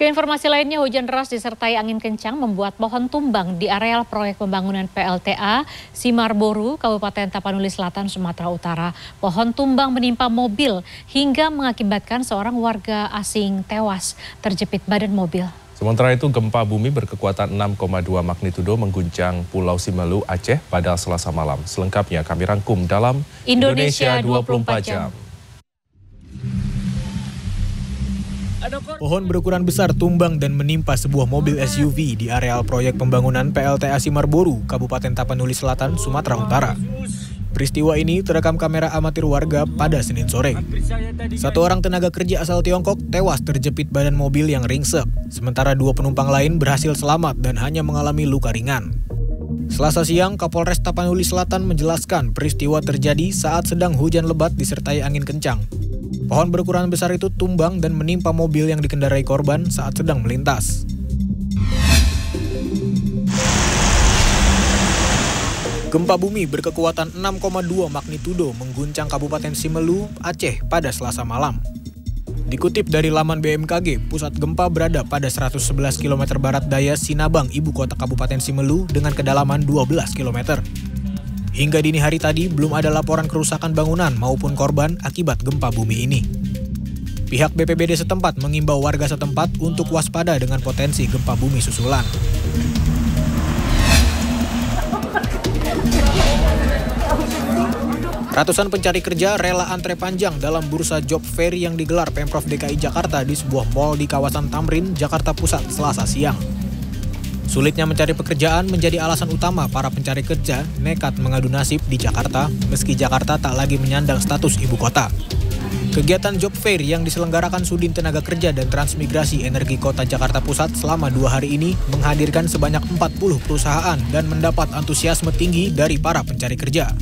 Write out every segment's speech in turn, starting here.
Ke informasi lainnya, hujan deras disertai angin kencang membuat pohon tumbang di areal proyek pembangunan PLTA Simarboru, Kabupaten Tapanuli Selatan, Sumatera Utara. Pohon tumbang menimpa mobil hingga mengakibatkan seorang warga asing tewas terjepit badan mobil. Sementara itu gempa bumi berkekuatan 6,2 magnitudo mengguncang Pulau Simelu, Aceh pada selasa malam. Selengkapnya kami rangkum dalam Indonesia, Indonesia 24 jam. Pohon berukuran besar tumbang dan menimpa sebuah mobil SUV di areal proyek pembangunan PLTA Simarboru, Kabupaten Tapanuli Selatan, Sumatera Utara. Peristiwa ini terekam kamera amatir warga pada Senin sore. Satu orang tenaga kerja asal Tiongkok tewas terjepit badan mobil yang ringsek, sementara dua penumpang lain berhasil selamat dan hanya mengalami luka ringan. Selasa siang, Kapolres Tapanuli Selatan menjelaskan peristiwa terjadi saat sedang hujan lebat disertai angin kencang. Pohon berukuran besar itu tumbang dan menimpa mobil yang dikendarai korban saat sedang melintas. Gempa bumi berkekuatan 6,2 magnitudo mengguncang Kabupaten Simelu, Aceh pada Selasa malam. Dikutip dari laman BMKG, pusat gempa berada pada 111 km barat daya Sinabang, ibu kota Kabupaten Simelu dengan kedalaman 12 km. Hingga dini hari tadi belum ada laporan kerusakan bangunan maupun korban akibat gempa bumi ini. Pihak BPBD setempat mengimbau warga setempat untuk waspada dengan potensi gempa bumi susulan. Ratusan pencari kerja rela antre panjang dalam bursa job fair yang digelar Pemprov DKI Jakarta di sebuah mall di kawasan Tamrin, Jakarta Pusat, Selasa siang. Sulitnya mencari pekerjaan menjadi alasan utama para pencari kerja nekat mengadu nasib di Jakarta, meski Jakarta tak lagi menyandang status ibu kota. Kegiatan job fair yang diselenggarakan Sudin Tenaga Kerja dan Transmigrasi Energi Kota Jakarta Pusat selama dua hari ini menghadirkan sebanyak 40 perusahaan dan mendapat antusiasme tinggi dari para pencari kerja.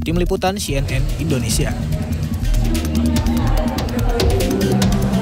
Tim Liputan CNN Indonesia.